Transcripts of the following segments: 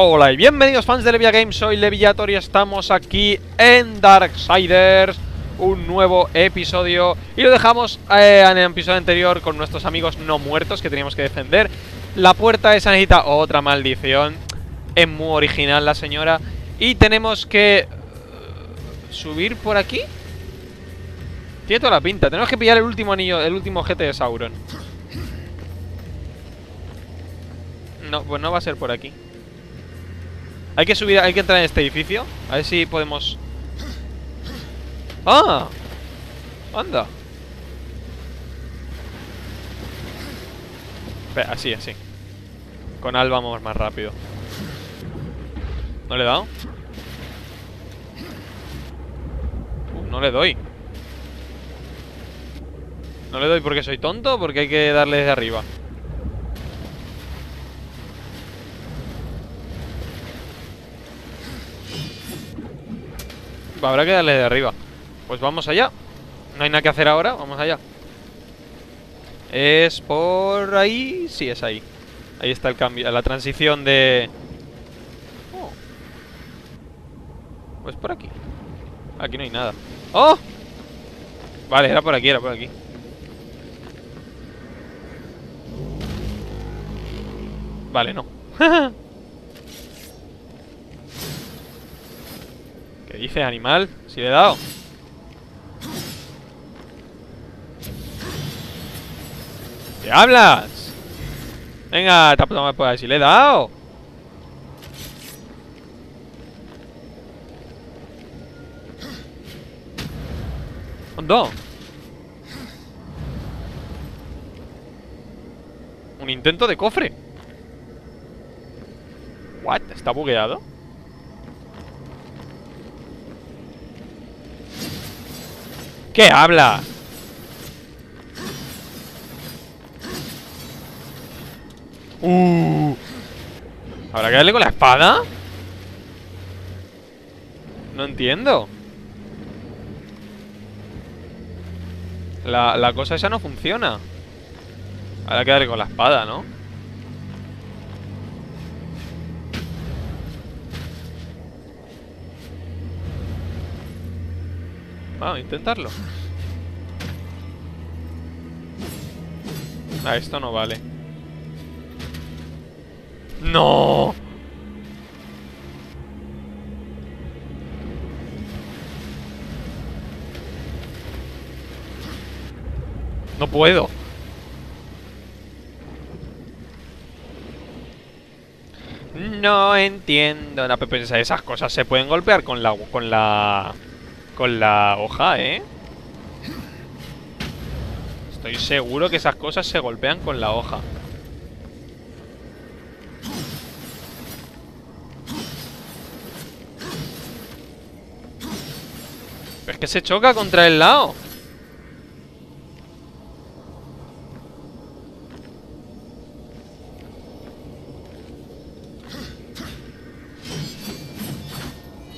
Hola y bienvenidos fans de Levia Games, soy Leviator y estamos aquí en Darksiders Un nuevo episodio. Y lo dejamos eh, en el episodio anterior con nuestros amigos no muertos que teníamos que defender. La puerta esa necesita otra maldición. Es muy original la señora. Y tenemos que... eh, ¿Subir por aquí? Tiene toda la pinta, tenemos que pillar el último anillo, el último GT de Sauron. No, pues no va a ser por aquí hay que subir, hay que entrar en este edificio A ver si podemos ¡Ah! Anda Espera, así, así Con Al vamos más rápido ¿No le he dado? Uh, no le doy ¿No le doy porque soy tonto porque hay que darle desde arriba? Habrá que darle de arriba. Pues vamos allá. No hay nada que hacer ahora, vamos allá. ¿Es por ahí? Sí, es ahí. Ahí está el cambio, la transición de... Oh. Pues por aquí. Aquí no hay nada. ¡Oh! Vale, era por aquí, era por aquí. Vale, no ¿Qué dice animal? Si le he dado ¿Qué hablas? Venga, toma por ahí, si le he dado. Un intento de cofre What? ¿Está bugueado? ¿Qué habla? Uh. ¿Habrá que darle con la espada? No entiendo la, la cosa esa no funciona Habrá que darle con la espada, ¿no? Vamos a intentarlo. Ah, esto no vale. ¡No! No puedo. No entiendo. No, pero Esas cosas se pueden golpear con la... Con la... Con la hoja, ¿eh? Estoy seguro que esas cosas se golpean con la hoja Pero es que se choca contra el lado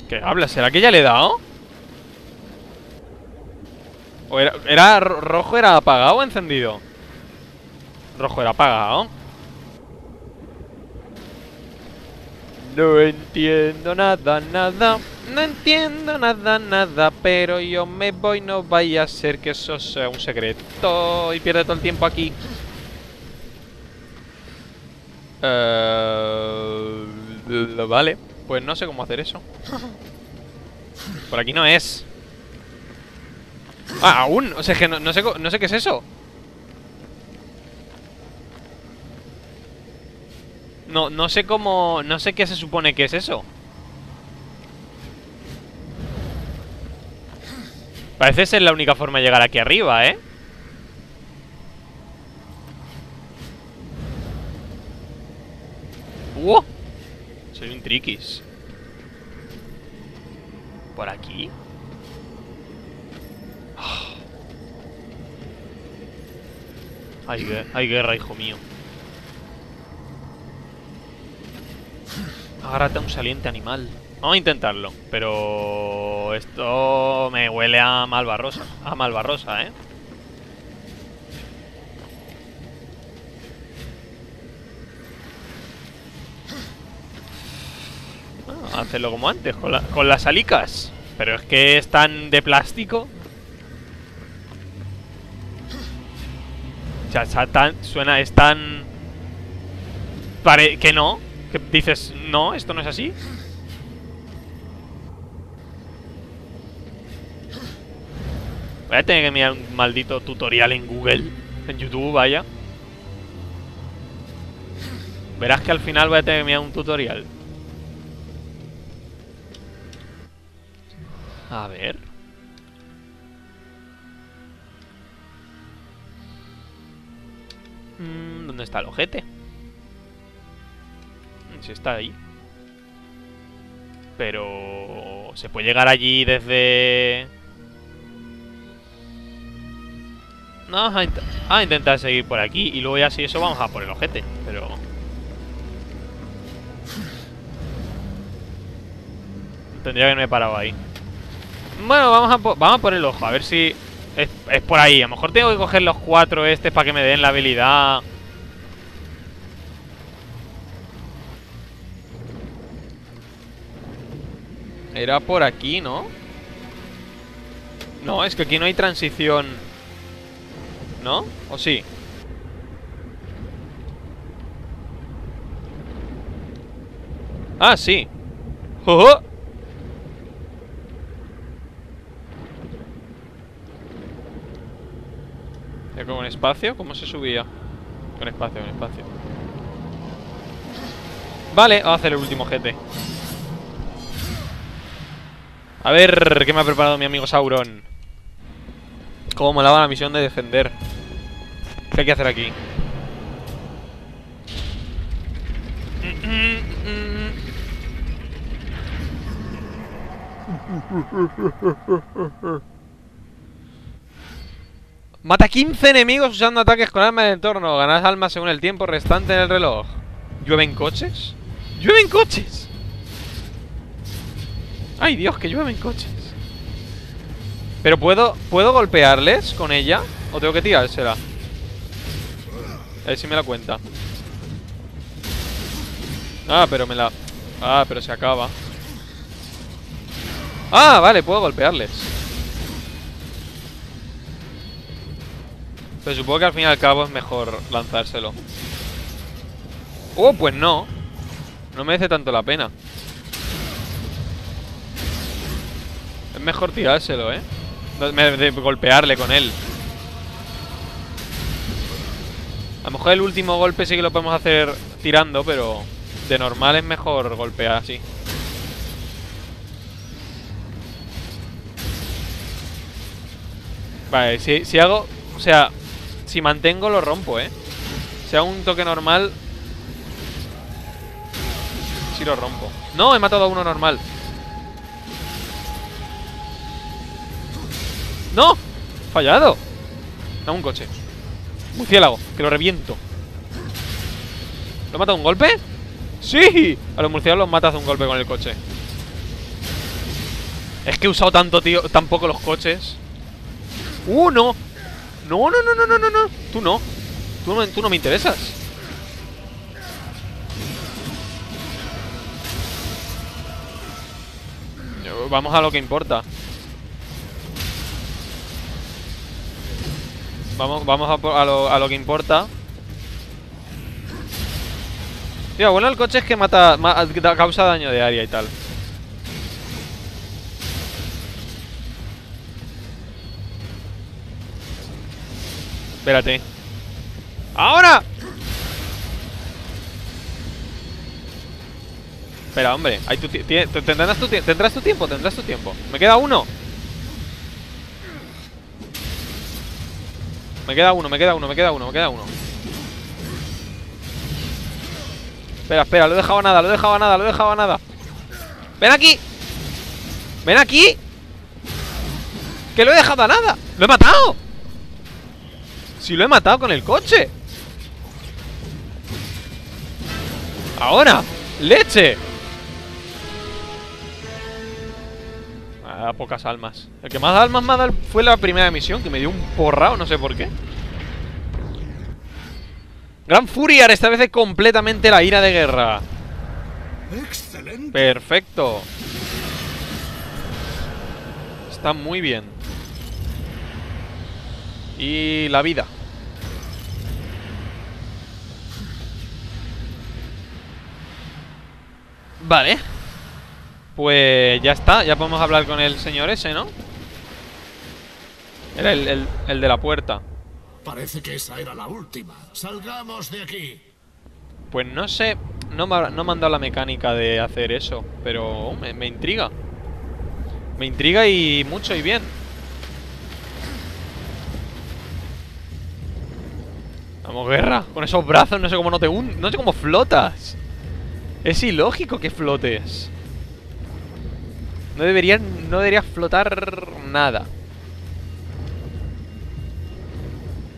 ¿Qué habla? ¿Será que ya le he dado? ¿O era, era rojo era apagado o encendido? Rojo era apagado. No entiendo nada, nada. No entiendo nada, nada Pero yo me voy, no vaya a ser que eso sea un secreto Y pierde todo el tiempo aquí. Eh, Vale, pues no sé cómo hacer eso. Por aquí no es Ah, aún, o sea, que no, sé, no sé qué es eso No, no sé cómo... No sé qué se supone que es eso Parece ser la única forma de llegar aquí arriba, ¿eh? ¡Wow! Soy un triquis ¿Por aquí? Hay, guerra, hijo mío. Agárrate a un saliente animal. Vamos a intentarlo. Pero... Esto me huele a malvarrosa. A malvarrosa, ¿eh? Ah, hacerlo como antes, con, la- con las alicas. Pero es que es tan de plástico. O sea, suena, es tan... Que no. Que dices, no, esto no es así. Voy a tener que mirar un maldito tutorial en Google. En YouTube, vaya. Verás que al final voy a tener que mirar un tutorial. A ver. Está el ojete? Sí está ahí. Pero... ¿Se puede llegar allí desde...? No, vamos a, int- a intentar seguir por aquí y luego ya si eso vamos a por el ojete, pero... Tendría que haberme parado ahí. Bueno, vamos a, vamos por el ojo, a ver si es, es por ahí. A lo mejor tengo que coger los cuatro estos para que me den la habilidad. Era por aquí, ¿no? No, es que aquí no hay transición. ¿No? ¿O sí? Ah, sí. ¡Jojo! ¿Ya ¿Con espacio? ¿Cómo se subía? Con espacio, con espacio. Vale, vamos a hacer el último GT. A ver, ¿qué me ha preparado mi amigo Sauron? Cómo molaba la misión de defender. ¿Qué hay que hacer aquí? Mata 15 enemigos usando ataques con armas del entorno. Ganas almas según el tiempo restante en el reloj. ¿Llueven coches? ¡Llueven coches! ¡Ay, Dios, que llueven coches! ¿Pero puedo, puedo golpearles con ella? ¿O tengo que tirársela? A ver si me la cuenta. Ah, pero me la... Ah, pero se acaba. Ah, vale, puedo golpearles. Pero supongo que al fin y al cabo es mejor lanzárselo. Oh, pues no. No merece tanto la pena. Es mejor tirárselo, ¿eh? De golpearle con él. A lo mejor el último golpe sí que lo podemos hacer tirando, pero de normal es mejor golpear así. Vale, si, si hago... O sea, si mantengo lo rompo, ¿eh? Si hago un toque normal... Sí lo rompo. No, he matado a uno normal. ¡No! ¡Fallado! A un coche. Murciélago, que lo reviento. ¿Lo he matado un golpe? ¡Sí! A los murciélagos los matas de un golpe con el coche. Es que he usado tanto, tío, tan poco los coches. ¡Uh, no! No, no, no, no, no, no. Tú no. Tú no, tú no me interesas. Vamos a lo que importa. Vamos, vamos a, a lo, a lo que importa. Tío, bueno el coche es que mata, ma- da- causa daño de área y tal. Espérate. ¡Ahora! Espera, hombre. Te- tendrás, tu tendrás tu tiempo, tendrás tu tiempo. Me queda uno. Me queda uno, me queda uno, me queda uno, me queda uno. Espera, espera, lo he dejado nada, lo he dejado nada, lo he dejado nada. ¡Ven aquí! ¡Ven aquí! ¡Que lo he dejado a nada! ¡Lo he matado! Si lo he matado con el coche. Ahora, leche. Pocas almas. El que más almas me ha dado fue la primera misión, que me dio un porrao, no sé por qué. Gran Furia restablece completamente la ira de guerra. Excelente. Perfecto. Está muy bien. Y la vida. Vale. Pues ya está, ya podemos hablar con el señor ese, ¿no? Era el, el- el de la puerta. Parece que esa era la última. Salgamos de aquí. Pues no sé, no me, ha- no me han dado la mecánica de hacer eso, pero me, me intriga. Me intriga y mucho y bien. Vamos, guerra. Con esos brazos no sé cómo no te hun- no sé cómo flotas. Es ilógico que flotes. No deberías, no deberías flotar nada.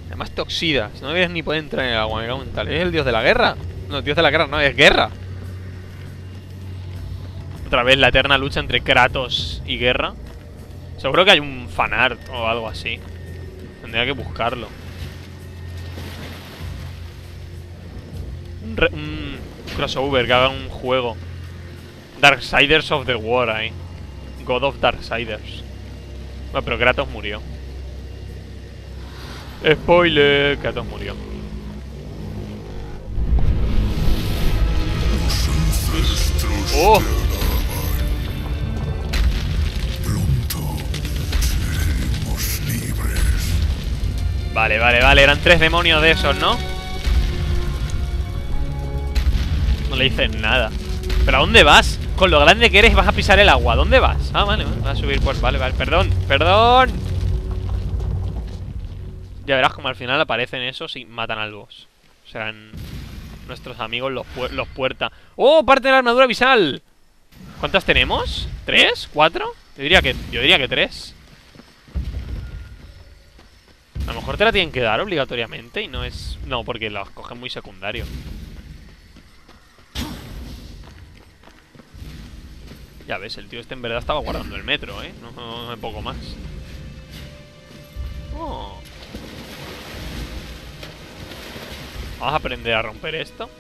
Además te no deberías ni poder entrar en el agua, me. ¿Es el dios de la guerra? No, dios de la guerra no, es guerra. Otra vez la eterna lucha entre Kratos y guerra. Seguro que hay un fanart o algo así. Tendría que buscarlo. Un, re- un crossover que haga un juego. Darksiders of the War ahí. God of Darksiders. Bueno, pero Kratos murió. Spoiler, Kratos murió. ¡Oh! Vale, vale, vale, eran tres demonios de esos, ¿no? No le dices nada. ¿Pero a dónde vas? Con lo grande que eres vas a pisar el agua. ¿Dónde vas? Ah, vale, vas a subir por... Vale, vale, perdón, perdón. Ya verás como al final aparecen esos y matan al boss. Serán nuestros amigos los, puer- los puerta. ¡Oh, parte de la armadura visal! ¿Cuántas tenemos? ¿Tres? ¿Cuatro? Yo diría que, yo diría que tres. A lo mejor te la tienen que dar obligatoriamente y no es... No, porque las cogen muy secundario. Ya ves, el tío este en verdad estaba guardando el metro, ¿eh? No, no, poco más. Oh. Vamos a aprender a romper esto.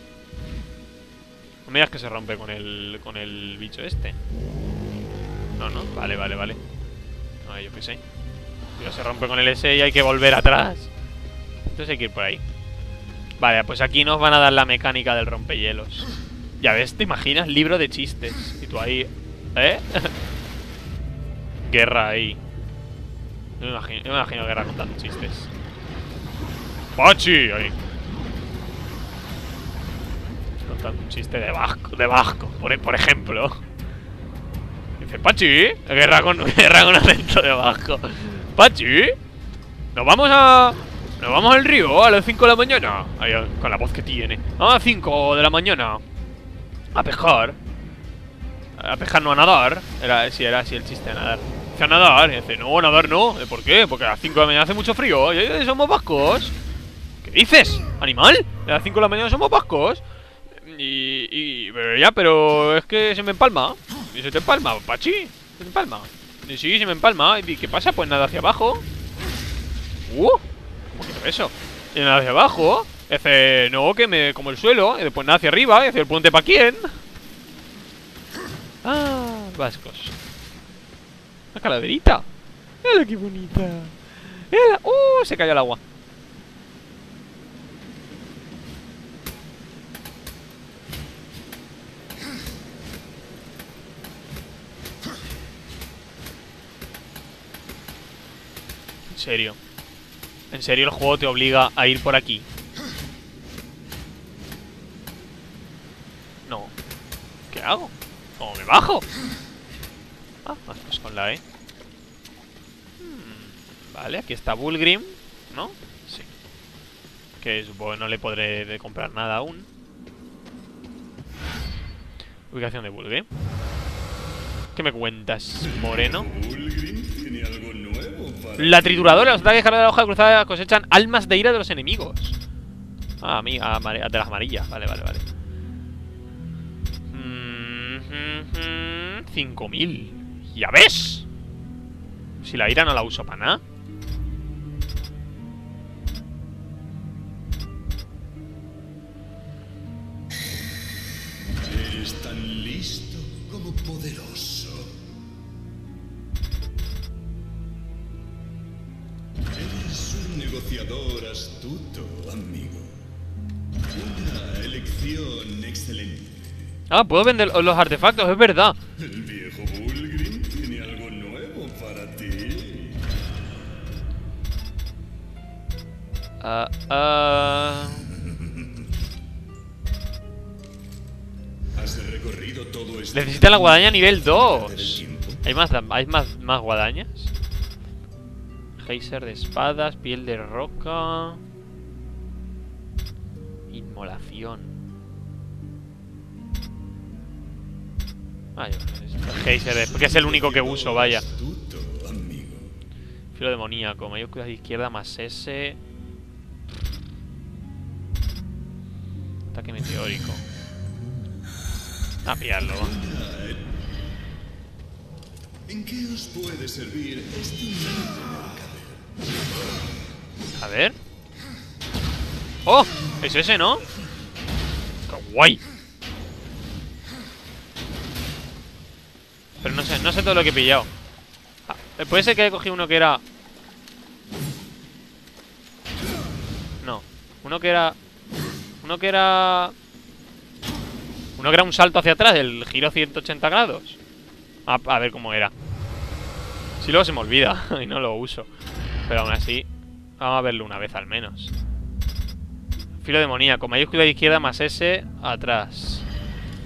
No me que se rompe con el, con el bicho este. No, no. Vale, vale, vale. No, yo qué sé. Tío, se rompe con el S y hay que volver atrás. Entonces hay que ir por ahí. Vale, pues aquí nos van a dar la mecánica del rompehielos. Ya ves, ¿te imaginas? Libro de chistes. Y tú ahí... ¿Eh? guerra ahí. Yo me imagino, guerra contando chistes. ¡Pachi! Ahí. Contando un chiste de vasco, de vasco, por, ejemplo. Dice, Pachi, guerra con, guerra con acento de vasco. Pachi, nos vamos a... Nos vamos al río a las 5 de la mañana. Ahí, con la voz que tiene. A las 5 de la mañana. A pescar. A pescar, no a nadar. Era, sí, era así el chiste de nadar. A nadar. Y dice, no, a nadar no. ¿Eh, ¿Por qué? Porque a las 5 de la mañana hace mucho frío. Y eh, somos vascos. ¿Qué dices? ¿Animal? A las 5 de la mañana somos vascos. Y, y ya, pero es que se me empalma. Y se te empalma, Pachi. Se te empalma. Y sí, se me empalma. ¿Y qué pasa? Pues nada hacia abajo. Uh, ¿cómo quito eso? Y nada hacia abajo. Dice, no, que me como el suelo. Y después nada hacia arriba. Y dice, ¿el puente para quién? Ah, vascos. Una calaverita. Mira qué bonita. Mira, uh, se cayó al agua. En serio. En serio el juego te obliga a ir por aquí. Aquí está Bullgrim, ¿no? Sí. Que supongo que no le podré comprar nada aún. Ubicación de Bullgrim. ¿Qué me cuentas, Moreno? tiene algo nuevo para La trituradora, los ataques de la hoja cruzada cosechan almas de ira de los enemigos. Ah, amiga, amare- de las amarillas. Vale, vale, vale. Mm, mm, mm, 5000. ¿Ya ves? Si la ira no la uso para nada. Poderoso. Eres un negociador astuto, amigo. Una elección excelente. Ah, puedo vender los artefactos, es verdad. El viejo Bulgrim tiene algo nuevo para ti. Ah, ah. Has Necesita la guadaña nivel sin perder el 2. tiempo. ¿Hay más, hay más, más guadañas? Geyser de espadas, piel de roca. Inmolación. Ah, Geyser de, porque es el único que uso, vaya. Filo demoníaco, mayúsculas de izquierda más S. Ataque meteórico. A pillarlo. ¿En qué os puede servir este? A ver. ¡Oh! Es ese, ¿no? ¡Qué guay! Pero no sé, no sé todo lo que he pillado. Ah, puede ser que haya cogido uno que era... No. Uno que era... Uno que era... Uno que era un salto hacia atrás, el giro 180 grados. A, ver cómo era. Si luego se me olvida y no lo uso. Pero aún así, vamos a verlo una vez al menos. Filo demoníaco, mayúscula de izquierda más S atrás.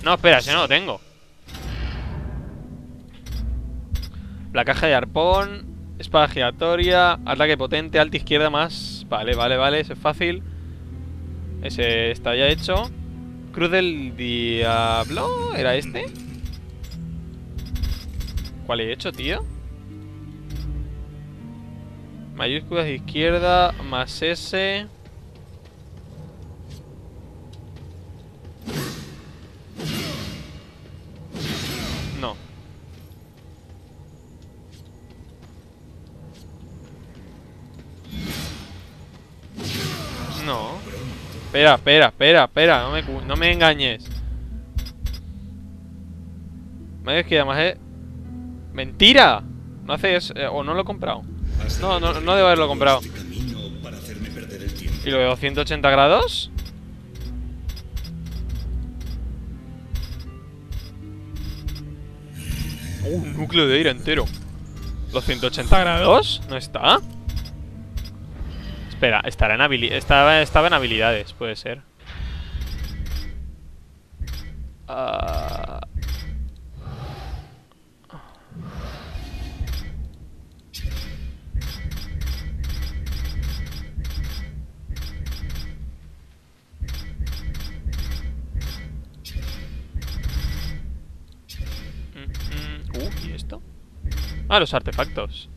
No, espera, ese no lo tengo. La caja de arpón, espada giratoria, ataque potente, alta izquierda más. Vale, vale, vale, ese es fácil. Ese está ya hecho. Cruz del Diablo, ¿era este? ¿Cuál he hecho, tío? Mayúsculas izquierda más S. Espera, espera, espera, espera. No me, no me engañes. Medio izquierda más E. ¡Mentira! No hace eso. eh, o no lo he comprado. No, no, no debo haberlo comprado. ¿Y lo de 280 grados? Un núcleo de aire entero. ¿Los 180 grados? ¿No está? Espera, estará en habili- estaba, estaba en habilidades, puede ser. Mm. Uh, ¿y esto? Ah, los artefactos.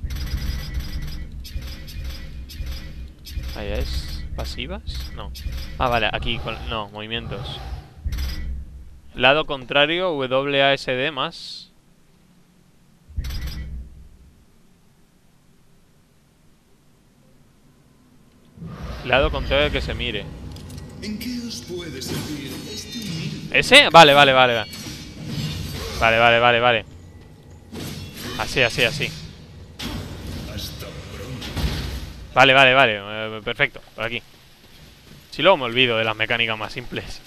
Ahí es. ¿Pasivas? No. Ah, vale, aquí con... No, movimientos. Lado contrario, WASD más. Lado contrario que se mire. ¿En qué os puede servir este? ¿Ese? Vale, vale, vale, vale. Vale, vale, vale, vale. Así, así, así. Vale, vale, vale. eh, perfecto, por aquí. Si luego me olvido de las mecánicas más simples.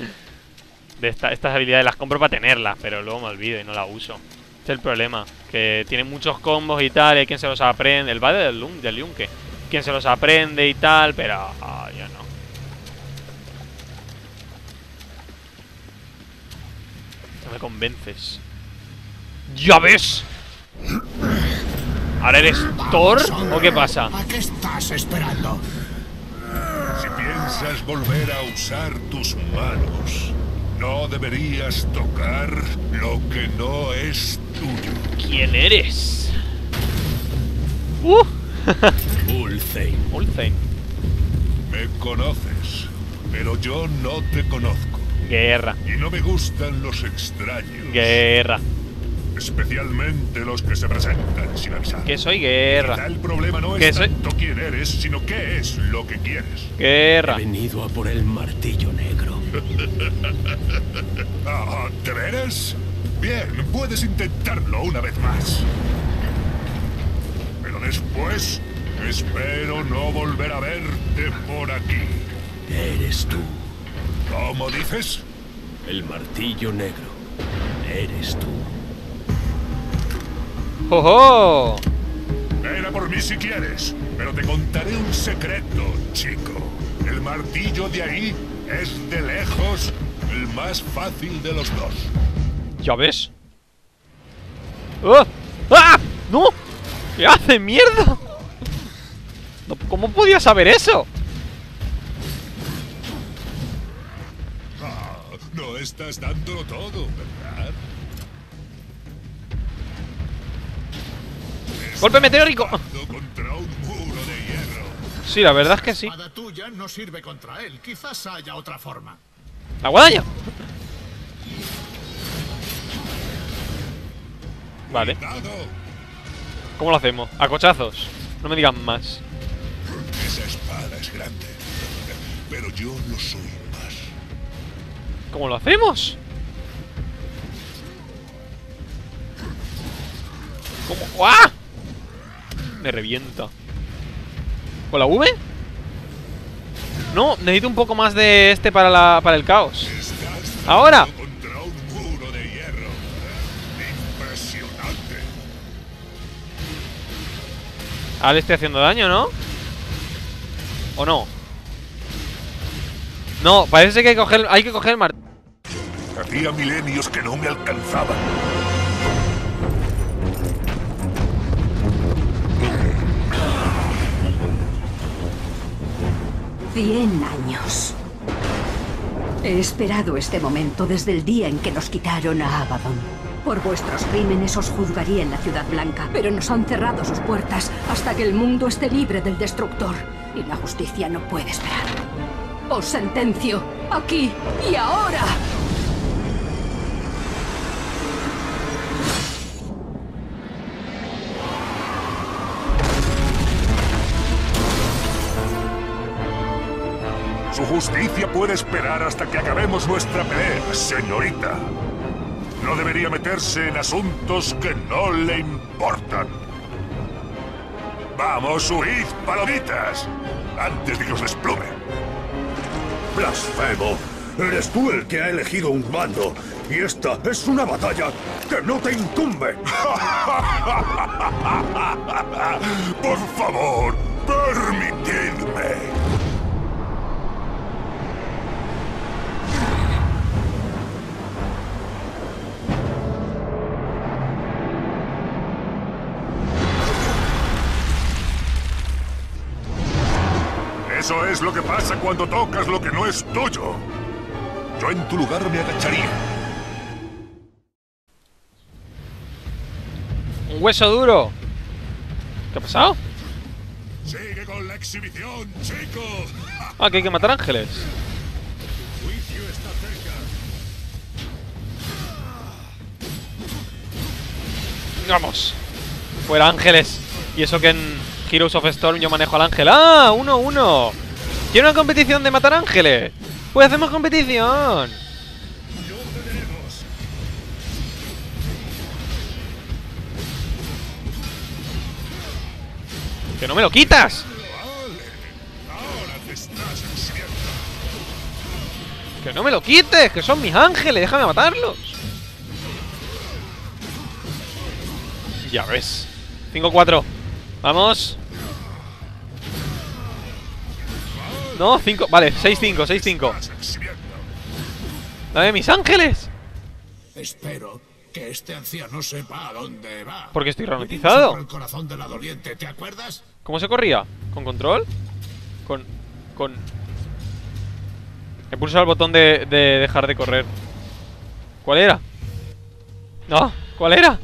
De esta- estas habilidades las compro para tenerlas, pero luego me olvido y no las uso. Este es el problema. Que tiene muchos combos y tal, y quien se los aprende. El Vade del, Lun- del. Quien se los aprende y tal, pero ah, yo no. No me convences. ¡Ya ves! ¿Ahora eres Thor? ¿O qué pasa? ¿A qué estás esperando? Si piensas volver a usar tus manos, no deberías tocar lo que no es tuyo. ¿Quién eres? ¡Uh! Ulthane. Ulthane. Me conoces, pero yo no te conozco. Guerra. Y no me gustan los extraños, Guerra. Especialmente los que se presentan sin avisar. Que soy Quizá guerra. El problema no es soy- tanto quién eres, sino qué es lo que quieres. Guerra. Venido a por el martillo negro. Ah, ¿Te eres? Bien, puedes intentarlo una vez más. Pero después, espero no volver a verte por aquí. Eres tú, ¿Cómo dices? el martillo negro. Eres tú. ¡Ojo! Ven a por mí si quieres, pero te contaré un secreto, chico. El martillo de ahí es de lejos el más fácil de los dos. Ya ves. ¡Ah! ¡Ah! ¡No! ¿Qué hace, mierda? ¿Cómo podía saber eso? Ah, no estás dándolo todo, ¿verdad? ¡Golpe meteórico! Sí, la verdad es que sí. tuya no sirve contra él. Quizás haya otra forma. ¡La guadaña! Vale, ¿cómo lo hacemos? A cochazos. No me digan más. esa espada es grande, pero yo lo soy más. ¿Cómo lo hacemos? ¿Cómo? ¡Ah! Me revienta. ¿Con la V? No, necesito un poco más de este para, la, para el caos. ¡Ahora! Ahora le estoy haciendo daño, ¿no? ¿O no? No, parece que hay que coger, hay que coger el martillo. Hacía milenios que no me alcanzaban. Cien años. He esperado este momento desde el día en que nos quitaron a Abaddon. Por vuestros crímenes os juzgaría en la Ciudad Blanca, pero nos han cerrado sus puertas hasta que el mundo esté libre del Destructor. Y la justicia no puede esperar. Os sentencio, aquí y ahora. Justicia puede esperar hasta que acabemos nuestra pelea, señorita. No debería meterse en asuntos que no le importan. Vamos, huid, palomitas, antes de que os desplume. Blasfemo. Eres tú el que ha elegido un mando. Y esta es una batalla que no te incumbe. Por favor, permitidme. Es lo que pasa cuando tocas lo que no es tuyo. Yo en tu lugar me agacharía. Un hueso duro. ¿Qué ha pasado? Sigue con la exhibición, chico. Ah, que hay que matar ángeles. Juicio está cerca. Vamos. Fuera ángeles. Y eso que en Heroes of Storm yo manejo al ángel. ¡Ah! ¡Uno, uno! ¿Quiere una competición de matar ángeles? Pues hacemos competición. ¡Que no me lo quitas! ¡Que no me lo quites! ¡Que son mis ángeles! ¡Déjame matarlos! Ya ves. 5-4. Vamos. No, 5. Vale, 6-5, 6-5. Estás exhibiendo. Dame mis ángeles. Espero que este anciano sepa a dónde va. Porque estoy ralentizado. el corazón de la doliente, ¿te acuerdas? ¿Cómo se corría? ¿Con control? Con... Con... He pulsado el botón de, de dejar de correr. ¿Cuál era? No, ¿cuál era?